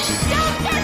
Stop that!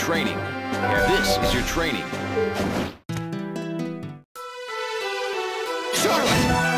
training. This is your training. Charlotte!